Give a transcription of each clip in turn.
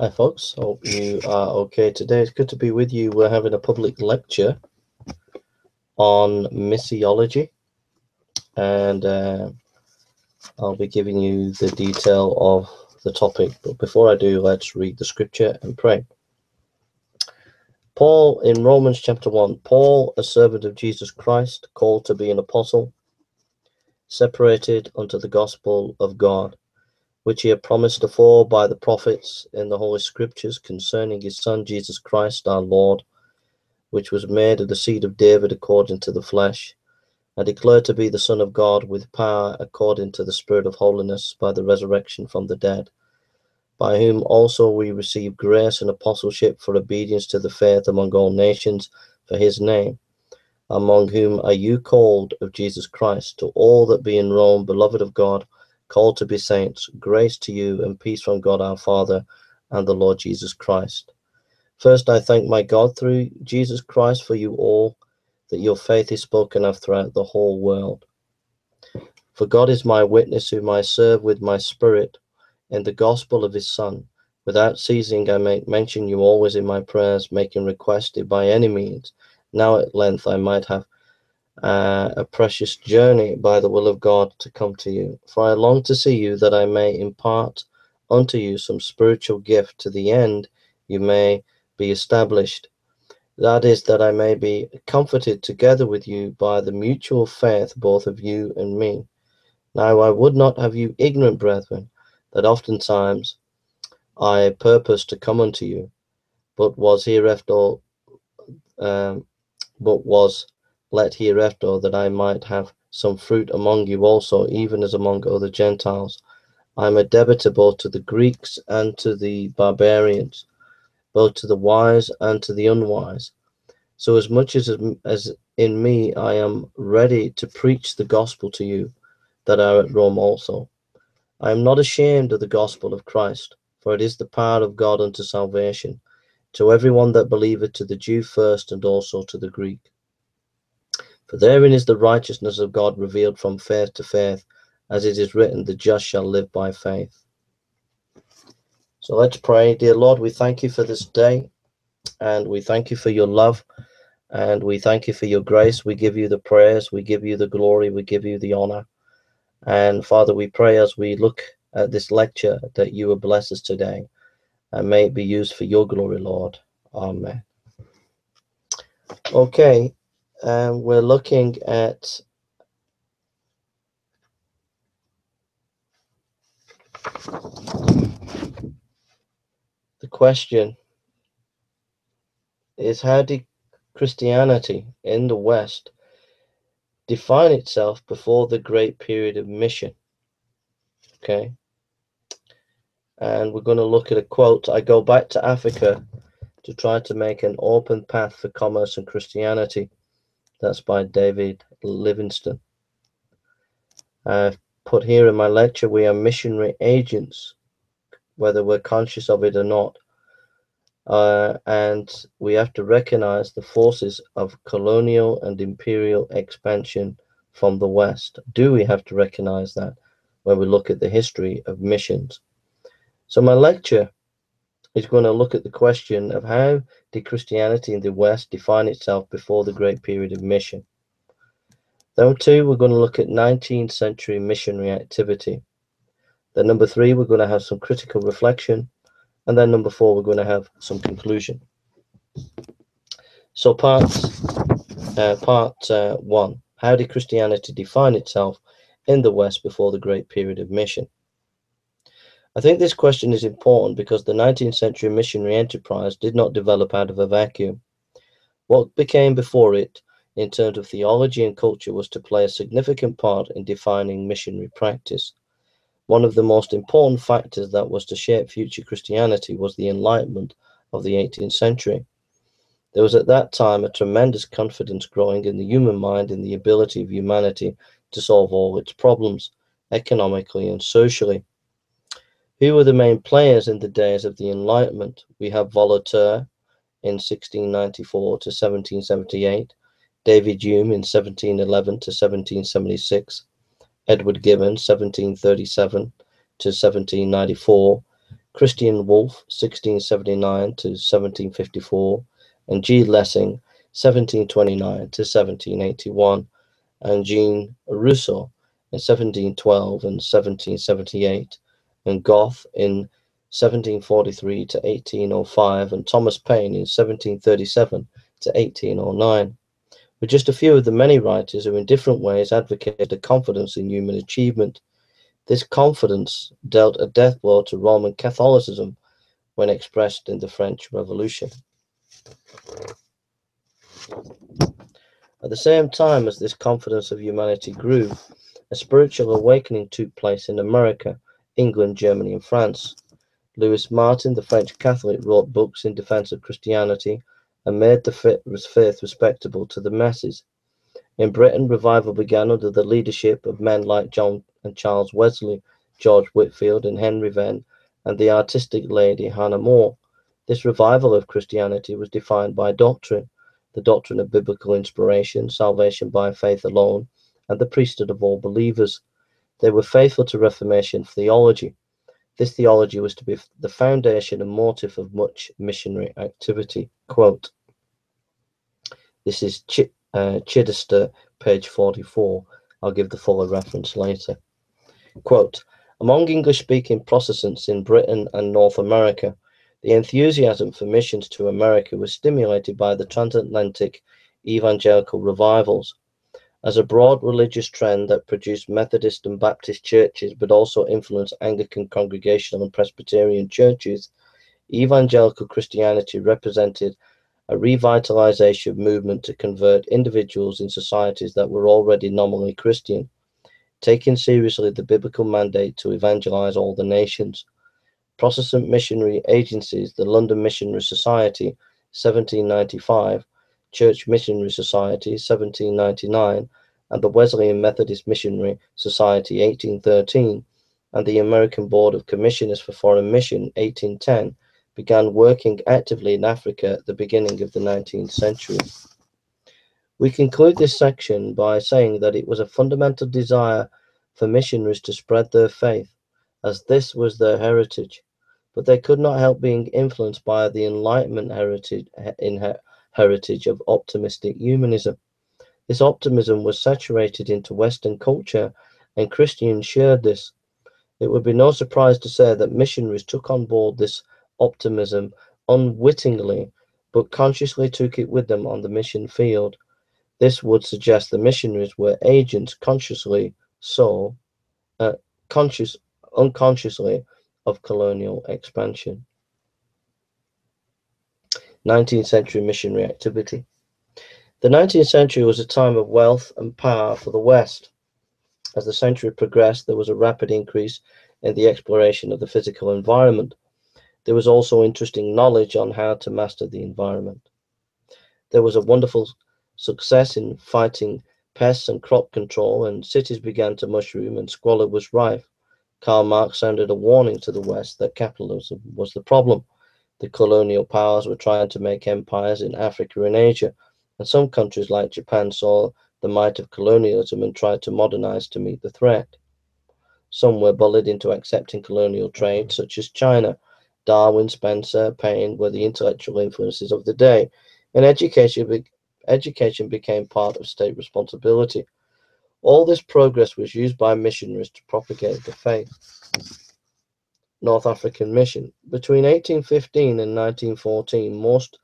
Hi, folks. Hope you are okay today. It's good to be with you. We're having a public lecture on missiology, and uh, I'll be giving you the detail of the topic. But before I do, let's read the scripture and pray. Paul in Romans chapter 1 Paul, a servant of Jesus Christ, called to be an apostle, separated unto the gospel of God which he had promised afore by the prophets in the Holy Scriptures concerning his Son Jesus Christ our Lord, which was made of the seed of David according to the flesh, and declared to be the Son of God with power according to the Spirit of holiness by the resurrection from the dead, by whom also we receive grace and apostleship for obedience to the faith among all nations for his name among whom are you called of Jesus Christ, to all that be in Rome, beloved of God, called to be saints, grace to you and peace from God our Father and the Lord Jesus Christ. First, I thank my God through Jesus Christ for you all, that your faith is spoken of throughout the whole world. For God is my witness, whom I serve with my spirit in the gospel of his Son. Without ceasing, I make mention you always in my prayers, making request if by any means, now at length I might have uh, a precious journey by the will of God to come to you. For I long to see you that I may impart unto you some spiritual gift to the end you may be established. That is, that I may be comforted together with you by the mutual faith both of you and me. Now I would not have you ignorant, brethren, that oftentimes I purpose to come unto you, but was hereafter, um, but was let hereafter that I might have some fruit among you also, even as among other Gentiles. I am a debtor both to the Greeks and to the barbarians, both to the wise and to the unwise. So as much as, as in me I am ready to preach the gospel to you that are at Rome also. I am not ashamed of the gospel of Christ, for it is the power of God unto salvation, to everyone that believeth, to the Jew first, and also to the Greek. For therein is the righteousness of God revealed from faith to faith, as it is written, the just shall live by faith. So let's pray. Dear Lord, we thank you for this day, and we thank you for your love, and we thank you for your grace. We give you the prayers, we give you the glory, we give you the honor. And Father, we pray as we look at this lecture that you will bless us today, and may it be used for your glory, Lord. Amen. Okay, um, we're looking at the question is how did Christianity in the West define itself before the great period of mission? Okay. And we're going to look at a quote. I go back to Africa to try to make an open path for commerce and Christianity. That's by David Livingstone. I've put here in my lecture, we are missionary agents, whether we're conscious of it or not. Uh, and we have to recognize the forces of colonial and imperial expansion from the West. Do we have to recognize that when we look at the history of missions? So my lecture is going to look at the question of how did Christianity in the West define itself before the great period of mission. Then two, we're going to look at 19th century missionary activity. Then number three, we're going to have some critical reflection. And then number four, we're going to have some conclusion. So part, uh, part uh, one, how did Christianity define itself in the West before the great period of mission? I think this question is important because the 19th century missionary enterprise did not develop out of a vacuum. What became before it, in terms of theology and culture, was to play a significant part in defining missionary practice. One of the most important factors that was to shape future Christianity was the Enlightenment of the 18th century. There was at that time a tremendous confidence growing in the human mind in the ability of humanity to solve all its problems, economically and socially. Who were the main players in the days of the Enlightenment? We have Voltaire in 1694 to 1778, David Hume in 1711 to 1776, Edward Gibbon 1737 to 1794, Christian Wolff, 1679 to 1754, and G. Lessing, 1729 to 1781, and Jean Rousseau in 1712 and 1778, and Goethe in 1743 to 1805, and Thomas Paine in 1737 to 1809 were just a few of the many writers who in different ways advocated a confidence in human achievement. This confidence dealt a death blow to Roman Catholicism when expressed in the French Revolution. At the same time as this confidence of humanity grew, a spiritual awakening took place in America, England, Germany, and France. Louis Martin, the French Catholic, wrote books in defense of Christianity and made the faith respectable to the masses. In Britain, revival began under the leadership of men like John and Charles Wesley, George Whitefield, and Henry Venn, and the artistic lady Hannah More. This revival of Christianity was defined by doctrine, the doctrine of biblical inspiration, salvation by faith alone, and the priesthood of all believers. They were faithful to Reformation theology. This theology was to be the foundation and motive of much missionary activity. Quote, this is Ch- uh, Chidester, page 44. I'll give the fuller reference later. Quote Among English speaking Protestants in Britain and North America, the enthusiasm for missions to America was stimulated by the transatlantic evangelical revivals. As a broad religious trend that produced Methodist and Baptist churches but also influenced Anglican Congregational and Presbyterian churches, evangelical Christianity represented a revitalization movement to convert individuals in societies that were already nominally Christian, taking seriously the biblical mandate to evangelize all the nations. Protestant missionary agencies, the London Missionary Society, 1795, Church Missionary Society, 1799, and the Wesleyan Methodist Missionary Society, 1813, and the American Board of Commissioners for Foreign Mission, 1810, began working actively in Africa at the beginning of the 19th century. We conclude this section by saying that it was a fundamental desire for missionaries to spread their faith, as this was their heritage, but they could not help being influenced by the Enlightenment heritage, heritage of optimistic humanism. This optimism was saturated into Western culture, and Christians shared this. It would be no surprise to say that missionaries took on board this optimism unwittingly, but consciously took it with them on the mission field. This would suggest the missionaries were agents consciously so, uh, conscious, unconsciously of colonial expansion. 19th century missionary activity. The 19th century was a time of wealth and power for the West. As the century progressed, there was a rapid increase in the exploration of the physical environment. There was also interesting knowledge on how to master the environment. There was a wonderful success in fighting pests and crop control, and cities began to mushroom and squalor was rife. Karl Marx sounded a warning to the West that capitalism was the problem. The colonial powers were trying to make empires in Africa and Asia, and some countries like Japan saw the might of colonialism and tried to modernize to meet the threat. Some were bullied into accepting colonial trade, such as China, Darwin, Spencer, Paine were the intellectual influences of the day, and education, be education became part of state responsibility. All this progress was used by missionaries to propagate the faith. North African Mission. Between 1815 and 1914, most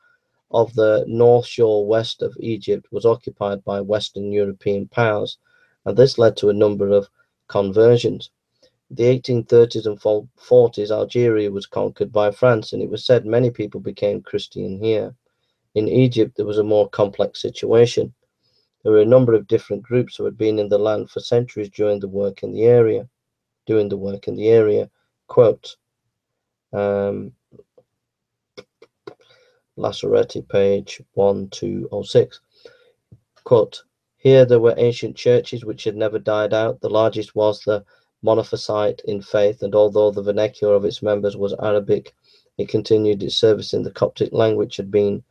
of the North Shore west of Egypt was occupied by Western European powers, and this led to a number of conversions In the 1830s and 40s, Algeria was conquered by France, and it was said many people became Christian here. In Egypt, there was a more complex situation. There were a number of different groups who had been in the land for centuries during the work in the area. Doing the work in the area. Quote, um, Latourette, page 1206. Quote, here there were ancient churches which had never died out. The largest was the monophysite in faith, and although the vernacular of its members was Arabic, it continued its service in the Coptic language had been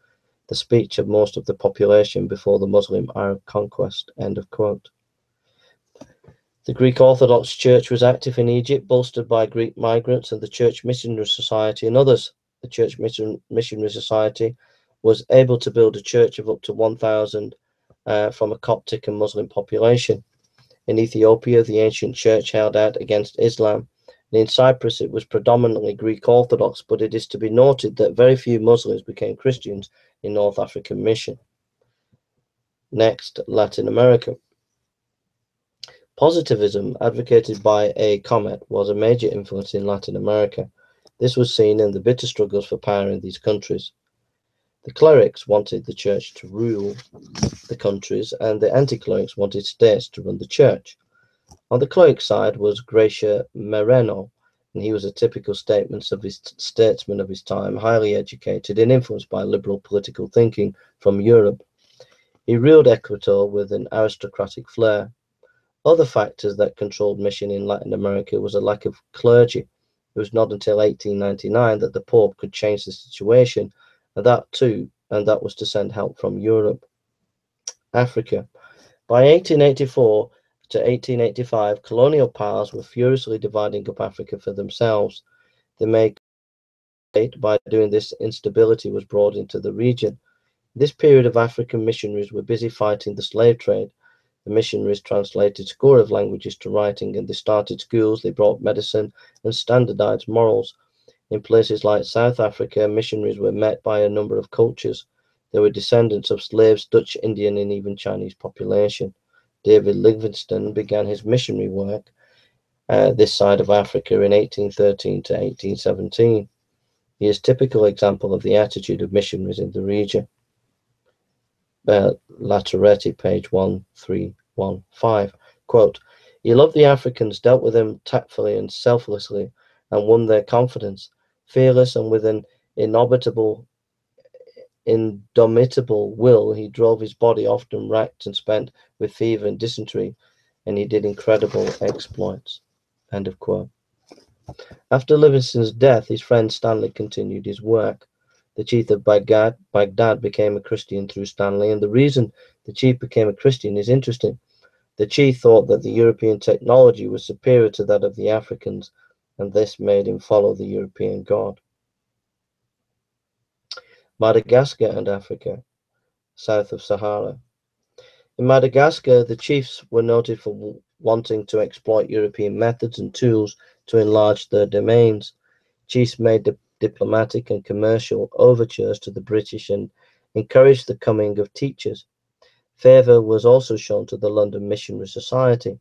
the speech of most of the population before the Muslim Arab conquest. End of quote. The Greek Orthodox Church was active in Egypt, bolstered by Greek migrants and the Church Missionary Society and others. The Church Mission, Missionary Society was able to build a church of up to 1,000 uh, from a Coptic and Muslim population. In Ethiopia, the ancient church held out against Islam. And in Cyprus, it was predominantly Greek Orthodox, but it is to be noted that very few Muslims became Christians in North African mission. Next, Latin America. Positivism, advocated by A. Comte, was a major influence in Latin America. This was seen in the bitter struggles for power in these countries. The clerics wanted the church to rule the countries, and the anti clerics wanted states to run the church. On the cleric side was Garcia Moreno, and he was a typical of his statesman of his time, highly educated and influenced by liberal political thinking from Europe. He ruled Ecuador with an aristocratic flair. Other factors that controlled mission in Latin America was a lack of clergy. It was not until 1899 that the Pope could change the situation, and that too, and that was to send help from Europe. Africa. By 1884 to 1885, colonial powers were furiously dividing up Africa for themselves. They made by doing this, instability was brought into the region. This period of African missionaries were busy fighting the slave trade the missionaries translated score of languages to writing and they started schools, they brought medicine and standardized morals. In places like South Africa, missionaries were met by a number of cultures. They were descendants of slaves, Dutch, Indian, and even Chinese population. David Livingstone began his missionary work uh, this side of Africa in 1813 to 1817. He is typical example of the attitude of missionaries in the region uh, page 1315. Quote, He loved the Africans, dealt with them tactfully and selflessly, and won their confidence. Fearless and with an inobitable, indomitable will, he drove his body often racked and spent with fever and dysentery, and he did incredible exploits. End of quote. After Livingstone's death, his friend Stanley continued his work. The chief of Baghdad, Baghdad became a Christian through Stanley, and the reason the chief became a Christian is interesting. The chief thought that the European technology was superior to that of the Africans, and this made him follow the European God. Madagascar and Africa, south of Sahara. In Madagascar, the chiefs were noted for wanting to exploit European methods and tools to enlarge their domains. Chiefs made the diplomatic and commercial overtures to the British and encouraged the coming of teachers. Favour was also shown to the London Missionary Society.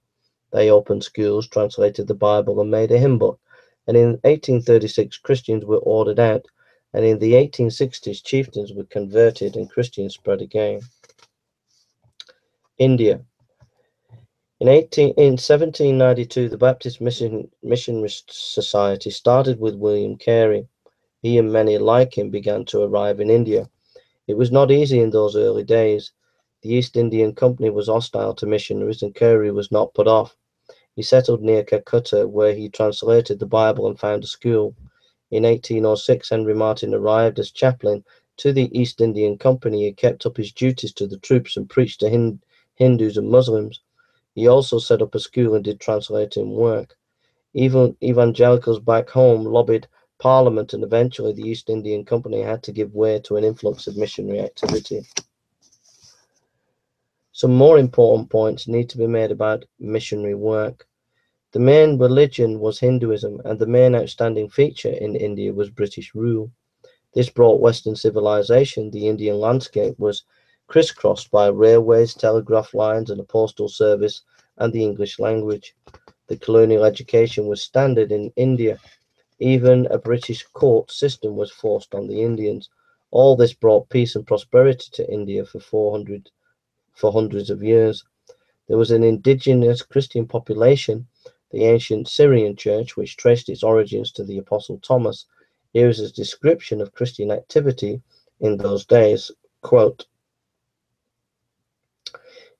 They opened schools, translated the Bible, and made a hymn book. And in 1836, Christians were ordered out. And in the 1860s, chieftains were converted and Christians spread again. India. In, 18, in 1792, the Baptist Mission, Missionary Society started with William Carey. He and many like him began to arrive in India. It was not easy in those early days. The East Indian Company was hostile to missionaries and Carey was not put off. He settled near Calcutta where he translated the Bible and found a school. In 1806, Henry Martyn arrived as chaplain to the East Indian Company. He kept up his duties to the troops and preached to Hind Hindus and Muslims. He also set up a school and did translating work. Even evangelicals back home lobbied Parliament and eventually the East Indian Company had to give way to an influx of missionary activity. Some more important points need to be made about missionary work. The main religion was Hinduism, and the main outstanding feature in India was British rule. This brought Western civilization. The Indian landscape was crisscrossed by railways, telegraph lines, and a postal service, and the English language. The colonial education was standard in India, even a British court system was forced on the Indians. All this brought peace and prosperity to India for 400 for hundreds of years. There was an indigenous Christian population, the ancient Syrian church, which traced its origins to the Apostle Thomas. A description of Christian activity in those days. Quote,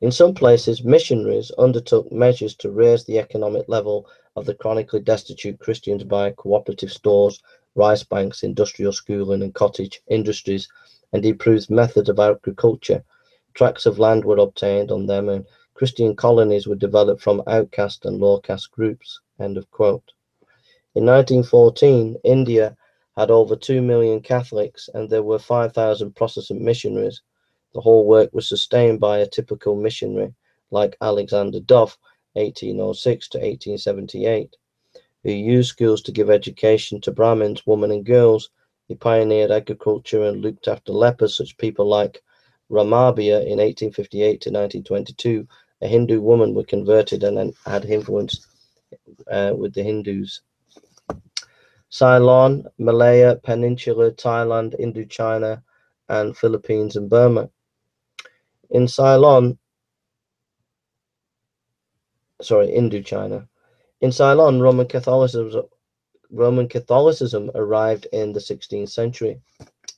in some places, missionaries undertook measures to raise the economic level of the chronically destitute Christians by cooperative stores, rice banks, industrial schooling, and cottage industries, and improved methods of agriculture. Tracts of land were obtained on them, and Christian colonies were developed from outcast and low caste groups. End of quote. In 1914, India had over 2 million Catholics and there were 5,000 Protestant missionaries. The whole work was sustained by a typical missionary like Alexander Duff, 1806 to 1878, who used schools to give education to Brahmins, women, and girls. He pioneered agriculture and looked after lepers, such people like Ramabai in 1858 to 1922. A Hindu woman was converted and then had influence uh, with the Hindus. Ceylon, Malaya Peninsula, Thailand, Indochina, and Philippines and Burma. In Ceylon, sorry, Indochina. In Ceylon, Roman Catholicism, Roman Catholicism arrived in the 16th century.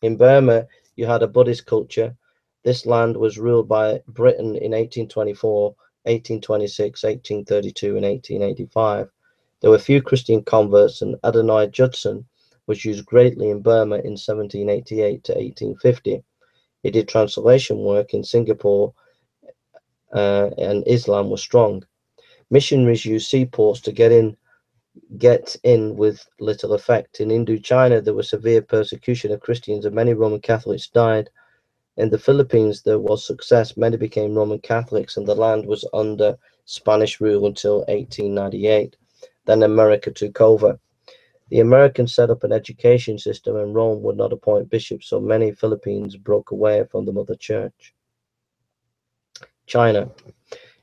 In Burma, you had a Buddhist culture. This land was ruled by Britain in 1824, 1826, 1832, and 1885. There were few Christian converts, and Adoniram Judson was used greatly in Burma in 1788 to 1850. He did translation work in Singapore, uh, and Islam was strong. Missionaries used seaports to get in get in with little effect. In Indochina, there was severe persecution of Christians and many Roman Catholics died. In the Philippines, there was success. Many became Roman Catholics and the land was under Spanish rule until 1898. Then America took over. The Americans set up an education system and Rome would not appoint bishops, so many Philippines broke away from the mother church. China.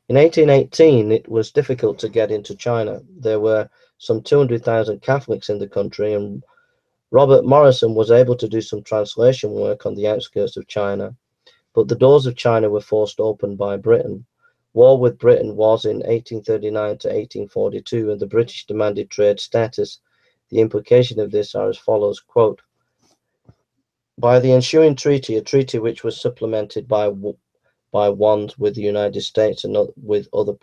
In 1818, it was difficult to get into China. There were some 200,000 Catholics in the country, and Robert Morrison was able to do some translation work on the outskirts of China. But the doors of China were forced open by Britain. War with Britain was in 1839 to 1842, and the British demanded trade status. The implication of this are as follows, quote, by the ensuing treaty, a treaty which was supplemented by by ones with the United States and with other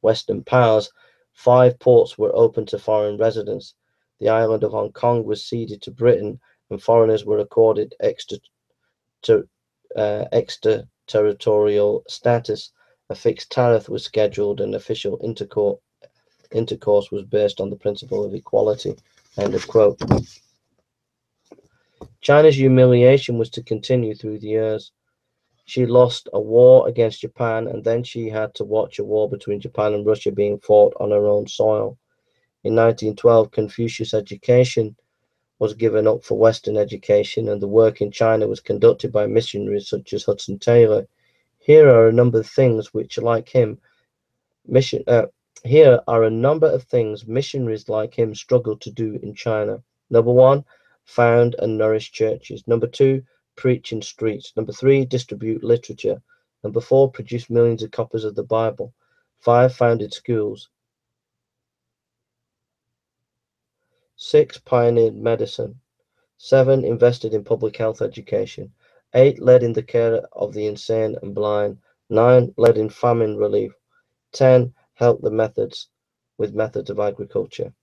Western powers, five ports were open to foreign residents. The island of Hong Kong was ceded to Britain, and foreigners were accorded extra, uh, extraterritorial status. A fixed tariff was scheduled and official intercourse, intercourse was based on the principle of equality. End of quote. China's humiliation was to continue through the years. She lost a war against Japan and then she had to watch a war between Japan and Russia being fought on her own soil. In 1912, Confucius education was given up for Western education and the work in China was conducted by missionaries such as Hudson Taylor, here are a number of things which, like him, mission. Uh, here are a number of things missionaries like him struggled to do in China. Number one, found and nourish churches. Number two, preach in streets. Number three, distribute literature. Number four, produce millions of copies of the Bible. Five, founded schools. Six, pioneered medicine. Seven, invested in public health education. 8. Led in the care of the insane and blind. 9. Led in famine relief. 10. Helped the methods with methods of agriculture.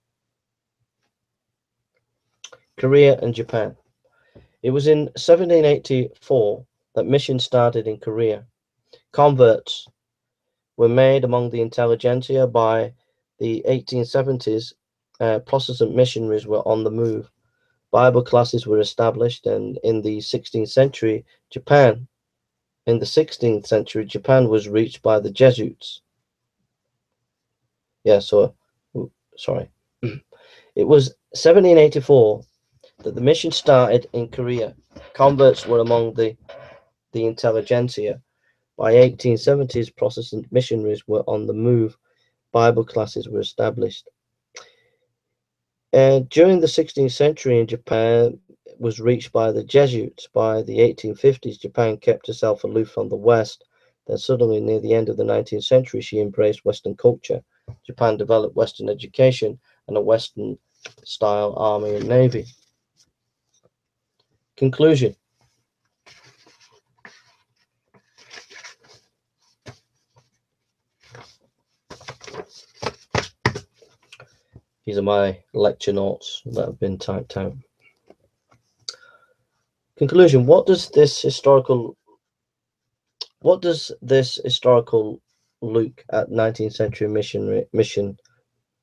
Korea and Japan. It was in 1784 that missions started in Korea. Converts were made among the intelligentsia by the 1870s. Uh, Protestant missionaries were on the move. Bible classes were established, and in the 16th century, Japan, in the 16th century, Japan was reached by the Jesuits. Yeah, so, sorry. It was 1784 that the mission started in Korea. Converts were among the, the intelligentsia. By 1870s, Protestant missionaries were on the move. Bible classes were established. And during the 16th century in Japan was reached by the Jesuits. By the 1850s, Japan kept herself aloof from the West. Then suddenly, near the end of the 19th century, she embraced Western culture. Japan developed Western education and a Western style army and navy. Conclusion These are my lecture notes that have been typed out. Conclusion, what does this historical what does this historical Luke at 19th century missionary mission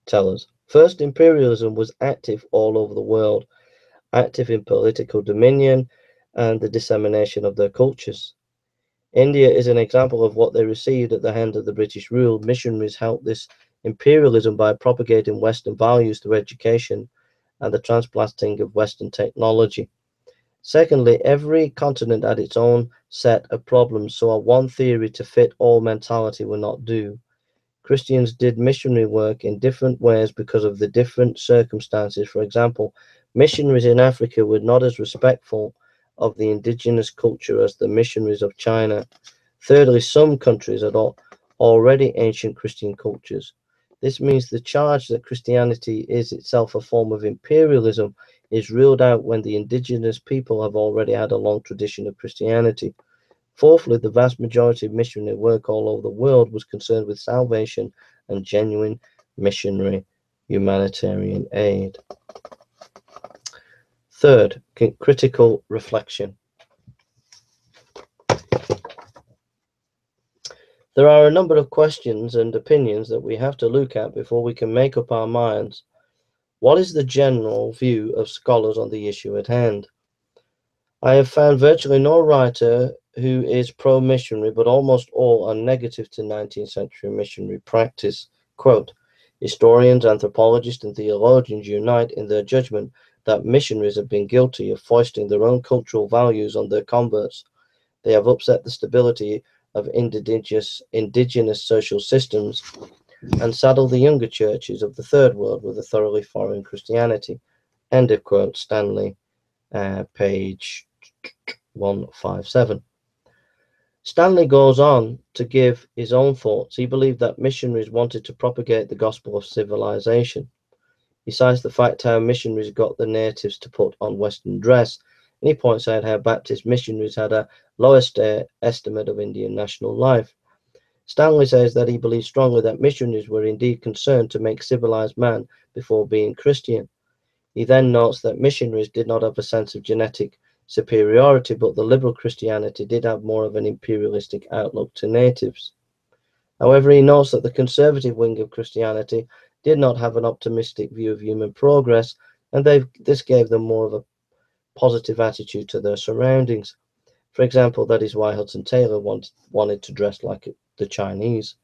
tell us? First, imperialism was active all over the world, active in political dominion and the dissemination of their cultures. India is an example of what they received at the hand of the British rule. Missionaries helped this imperialism by propagating Western values through education and the transplanting of Western technology. Secondly, every continent had its own set of problems, so a one theory to fit all mentality will not do. Christians did missionary work in different ways because of the different circumstances. For example, missionaries in Africa were not as respectful of the indigenous culture as the missionaries of China. Thirdly, some countries had already ancient Christian cultures. This means the charge that Christianity is itself a form of imperialism is ruled out when the indigenous people have already had a long tradition of Christianity. Fourthly, the vast majority of missionary work all over the world was concerned with salvation and genuine missionary humanitarian aid. Third, critical reflection. There are a number of questions and opinions that we have to look at before we can make up our minds. What is the general view of scholars on the issue at hand? I have found virtually no writer who is pro missionary, but almost all are negative to 19th century missionary practice. Quote Historians, anthropologists, and theologians unite in their judgment that missionaries have been guilty of foisting their own cultural values on their converts. They have upset the stability of indigenous, indigenous social systems and saddle the younger churches of the third world with a thoroughly foreign Christianity. End of quote, Stanley, uh, page 157. Stanley goes on to give his own thoughts. He believed that missionaries wanted to propagate the gospel of civilization. He cites the fact how missionaries got the natives to put on Western dress and he points out how Baptist missionaries had a lowest uh, estimate of Indian national life. Stanley says that he believes strongly that missionaries were indeed concerned to make civilized man before being Christian. He then notes that missionaries did not have a sense of genetic superiority, but the liberal Christianity did have more of an imperialistic outlook to natives. However, he notes that the conservative wing of Christianity did not have an optimistic view of human progress, and this gave them more of a positive attitude to their surroundings. For example, that is why Hudson Taylor want, wanted to dress like the Chinese.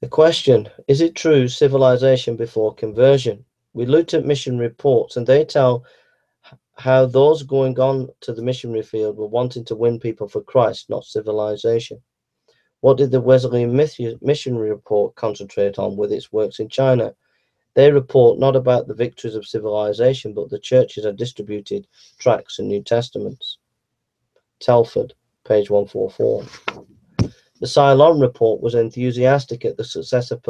The question Is it true civilization before conversion? We looked at mission reports and they tell how those going on to the missionary field were wanting to win people for Christ, not civilization. What did the Wesleyan Missionary Report concentrate on with its works in China? They report not about the victories of civilization, but the churches had distributed tracts and New Testaments. Telford, page 144. The Ceylon report was enthusiastic at the success of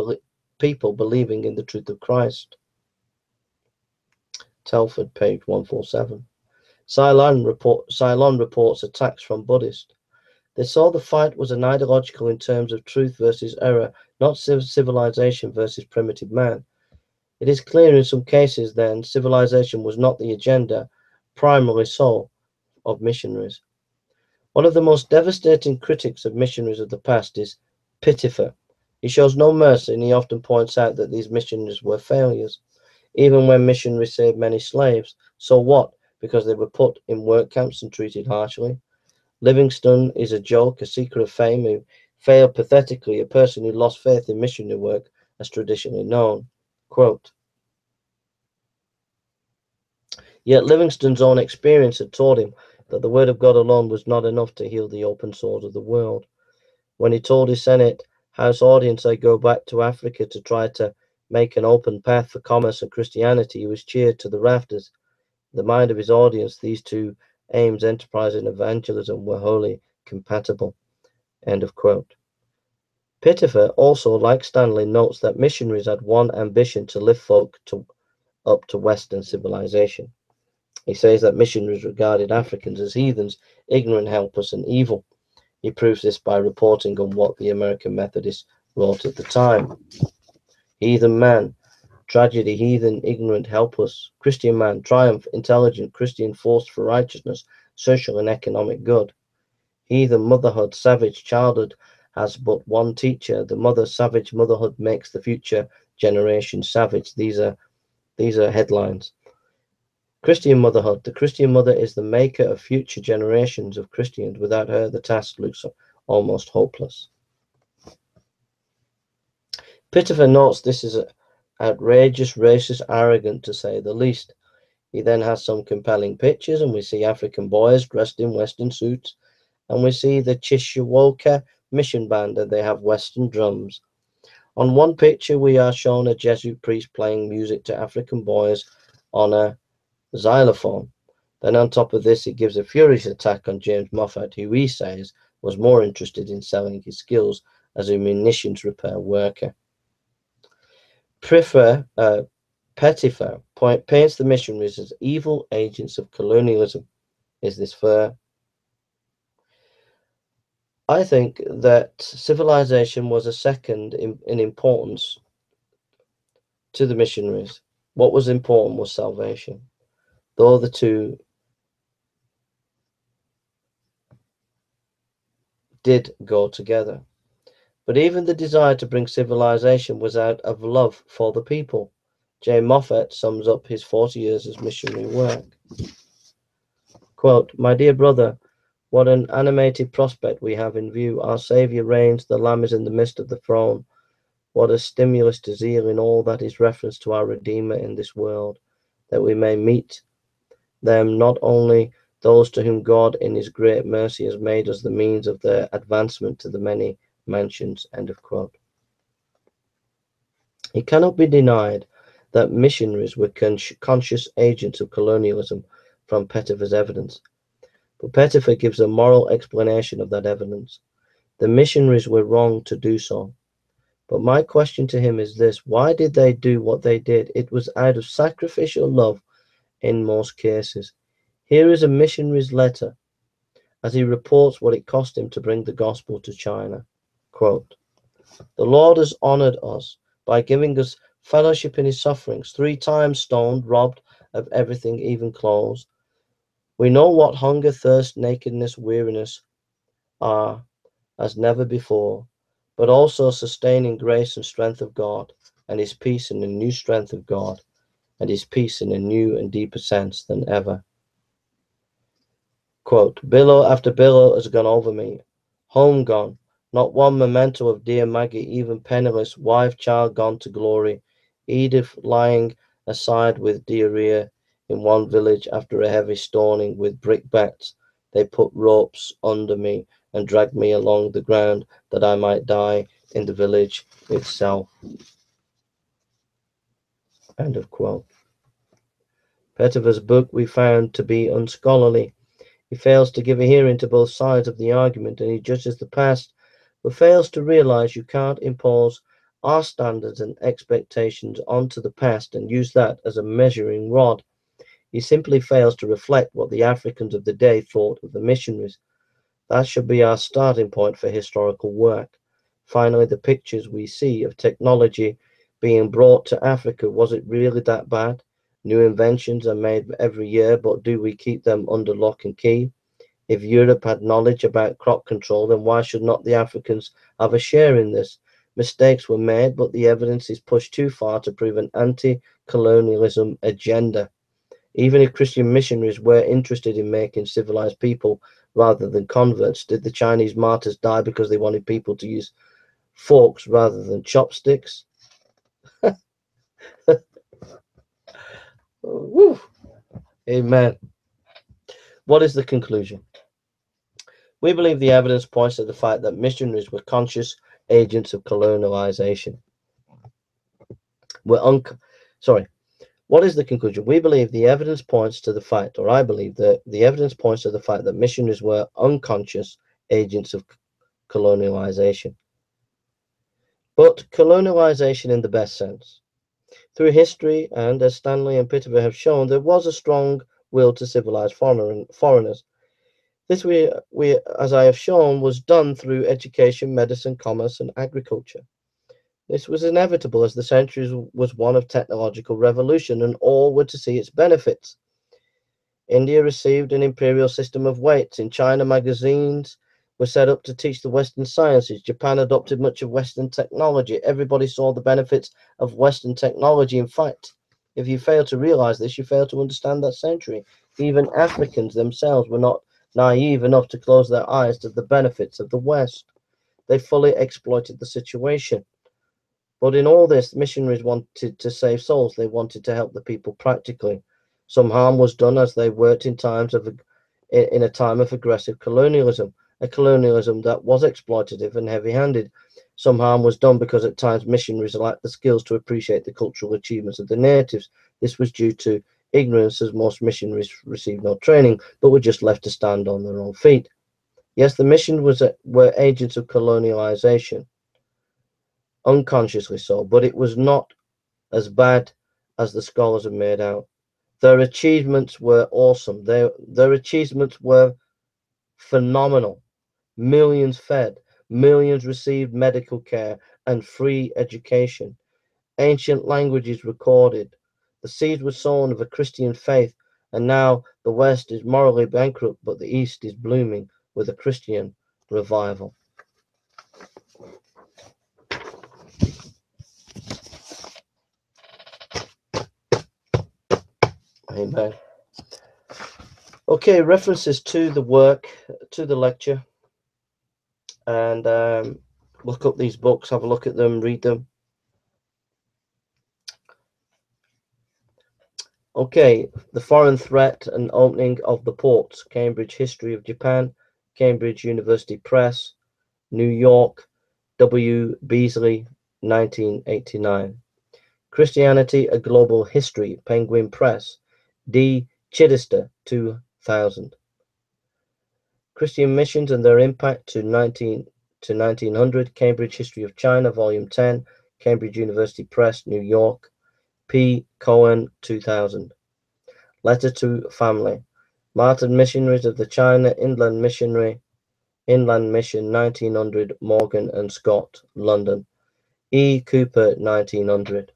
people believing in the truth of Christ. Telford, page 147. Ceylon, report, Ceylon reports attacks from Buddhists. They saw the fight was an ideological in terms of truth versus error, not civilization versus primitive man. It is clear in some cases then civilization was not the agenda, primarily so, of missionaries. One of the most devastating critics of missionaries of the past is Pettifer. He shows no mercy and he often points out that these missionaries were failures. Even when missionaries saved many slaves, so what? Because they were put in work camps and treated harshly. Livingstone is a joke, a seeker of fame who failed pathetically, a person who lost faith in missionary work as traditionally known. Quote, Yet Livingstone's own experience had taught him that the word of God alone was not enough to heal the open sores of the world. When he told his Senate House audience they go back to Africa to try to make an open path for commerce and Christianity, he was cheered to the rafters. The mind of his audience, these two aims, enterprise, and evangelism were wholly compatible. End of quote. Pettifer also, like Stanley, notes that missionaries had one ambition to lift folk to, up to Western civilization. He says that missionaries regarded Africans as heathens, ignorant, helpless, and evil. He proves this by reporting on what the American Methodists wrote at the time. Heathen man, Tragedy, heathen, ignorant, helpless. Christian man, triumph, intelligent, Christian, force for righteousness, social and economic good. Heathen motherhood, savage childhood has but one teacher. The mother savage motherhood makes the future generation savage. These are these are headlines. Christian motherhood. The Christian mother is the maker of future generations of Christians. Without her, the task looks almost hopeless. Pettifer notes this is outrageous, racist, arrogant to say the least. He then has some compelling pictures, and we see African boys dressed in Western suits, and we see the Chishiwoka mission band, and they have Western drums. On one picture, we are shown a Jesuit priest playing music to African boys on a xylophone. Then, on top of this, it gives a furious attack on James Moffat, who he says was more interested in selling his skills as a munitions repair worker. Prefer, uh, point, paints the missionaries as evil agents of colonialism. Is this fair? I think that civilization was a second in, in importance to the missionaries. What was important was salvation. Though the two did go together. But even the desire to bring civilization was out of love for the people. J. Moffat sums up his 40 years as missionary work. Quote, My dear brother, what an animated prospect we have in view. Our Saviour reigns, the Lamb is in the midst of the throne. What a stimulus to zeal in all that is reference to our Redeemer in this world, that we may meet them not only those to whom God in his great mercy has made us the means of their advancement to the many mansions. End of quote. It cannot be denied that missionaries were con conscious agents of colonialism from Pettifer's evidence. But Pettifer gives a moral explanation of that evidence. The missionaries were wrong to do so. But my question to him is this why did they do what they did? It was out of sacrificial love in most cases. Here is a missionary's letter as he reports what it cost him to bring the gospel to China. Quote, the Lord has honored us by giving us fellowship in his sufferings, three times stoned, robbed of everything, even clothes. We know what hunger, thirst, nakedness, weariness are as never before, but also sustaining grace and strength of God, and his peace in the new strength of God, and his peace in a new and deeper sense than ever. Quote, billow after billow has gone over me, home gone, not one memento of dear Maggie, even penniless, wife, child gone to glory, Edith lying aside with diarrhea in one village after a heavy stoning with brickbats. They put ropes under me and dragged me along the ground that I might die in the village itself. End of quote. Pettifer's book we found to be unscholarly. He fails to give a hearing to both sides of the argument and he judges the past, but fails to realize you can't impose our standards and expectations onto the past and use that as a measuring rod. He simply fails to reflect what the Africans of the day thought of the missionaries. That should be our starting point for historical work. Finally, the pictures we see of technology being brought to Africa, was it really that bad? New inventions are made every year, but do we keep them under lock and key? If Europe had knowledge about crop control, then why should not the Africans have a share in this? Mistakes were made, but the evidence is pushed too far to prove an anti colonialism agenda. Even if Christian missionaries were interested in making civilized people rather than converts, did the Chinese martyrs die because they wanted people to use forks rather than chopsticks? Woo. Amen. What is the conclusion? We believe the evidence points to the fact that missionaries were conscious agents of colonialization. We're sorry. What is the conclusion? We believe the evidence points to the fact, or I believe that the evidence points to the fact that missionaries were unconscious agents of colonialization. But colonialization in the best sense. Through history, and as Stanley and Pettifer have shown, there was a strong will to civilize foreign, foreigners this, we, we, as I have shown, was done through education, medicine, commerce, and agriculture. This was inevitable as the century was one of technological revolution and all were to see its benefits. India received an imperial system of weights. In China, magazines were set up to teach the Western sciences. Japan adopted much of Western technology. Everybody saw the benefits of Western technology. In fact, if you fail to realize this, you fail to understand that century. Even Africans themselves were not naive enough to close their eyes to the benefits of the West. They fully exploited the situation. But in all this, missionaries wanted to save souls. They wanted to help the people practically. Some harm was done as they worked in times of in a time of aggressive colonialism, a colonialism that was exploitative and heavy-handed. Some harm was done because at times missionaries lacked the skills to appreciate the cultural achievements of the natives. This was due to ignorance as most missionaries received no training but were just left to stand on their own feet. Yes, the mission was a, were agents of colonialization, unconsciously so, but it was not as bad as the scholars have made out. Their achievements were awesome. Their, their achievements were phenomenal. Millions fed, millions received medical care and free education. Ancient languages recorded. The seed was sown of a Christian faith, and now the West is morally bankrupt, but the East is blooming with a Christian revival. Amen. Okay, references to the work, to the lecture, and um, look up these books, have a look at them, read them. Okay, the foreign threat and opening of the ports, Cambridge History of Japan, Cambridge University Press, New York, W. Beasley, 1989. Christianity, A Global History, Penguin Press, D. Chidester, 2000. Christian Missions and Their Impact to 19 to 1900, Cambridge History of China, Volume 10, Cambridge University Press, New York, P. Cohen, 2000. Letter to Family, Martin Missionaries of the China Inland Missionary, Inland Mission, 1900, Morgan and Scott, London. E. Cooper, 1900.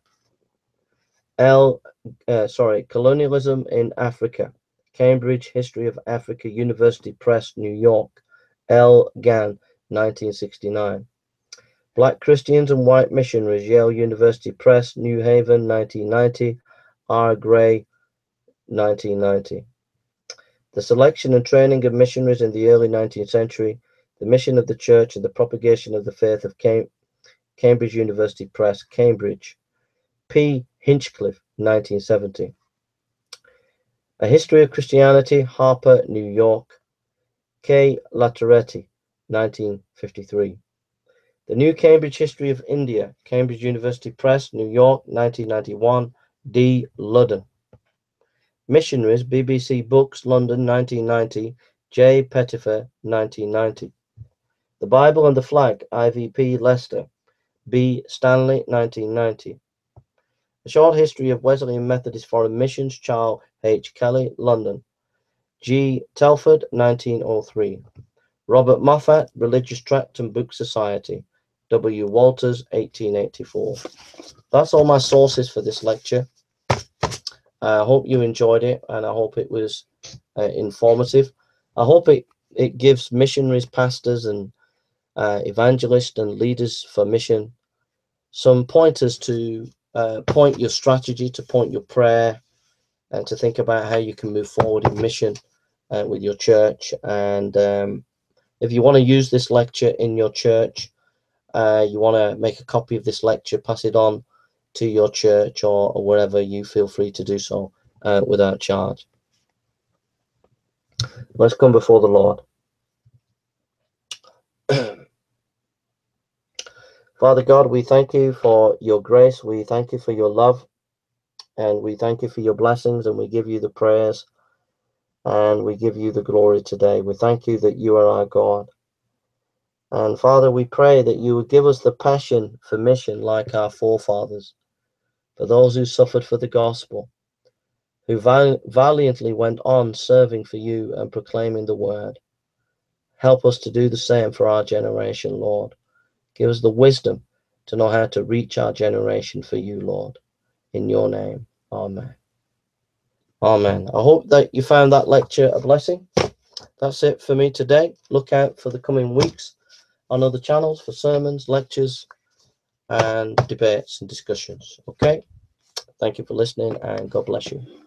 L. Uh, sorry, Colonialism in Africa. Cambridge History of Africa University Press, New York. L. Gann, 1969. Black Christians and White Missionaries, Yale University Press, New Haven, 1990. R. Gray, 1990. The selection and training of missionaries in the early 19th century, the mission of the church and the propagation of the faith of Cam Cambridge University Press, Cambridge. P. Hinchliff, 1970. A History of Christianity, Harper, New York. K. Latourette, 1953. The New Cambridge History of India, Cambridge University Press, New York, 1991. D. Ludden. Missionaries, BBC Books, London, 1990. J. Pettifer, 1990. The Bible and the Flag, IVP, Leicester. B. Stanley, 1990. A Short History of Wesleyan Methodist Foreign Missions, Charles H. Kelly, London. G. Telford, 1903. Robert Moffat, Religious Tract and Book Society. W. Walters, 1884. That's all my sources for this lecture. I hope you enjoyed it and I hope it was uh, informative. I hope it, it gives missionaries, pastors, and uh, evangelists and leaders for mission some pointers to uh, point your strategy, to point your prayer, and to think about how you can move forward in mission uh, with your church. And um, if you want to use this lecture in your church, uh, you want to make a copy of this lecture, pass it on to your church or, or wherever you feel free to do so uh, without charge. Let's come before the Lord. Father God, we thank you for your grace. We thank you for your love. And we thank you for your blessings. And we give you the prayers. And we give you the glory today. We thank you that you are our God. And Father, we pray that you would give us the passion for mission like our forefathers, for those who suffered for the gospel, who val valiantly went on serving for you and proclaiming the word. Help us to do the same for our generation, Lord. Give us the wisdom to know how to reach our generation for you, Lord. In your name, amen. Amen. I hope that you found that lecture a blessing. That's it for me today. Look out for the coming weeks on other channels for sermons, lectures, and debates and discussions. Okay. Thank you for listening and God bless you.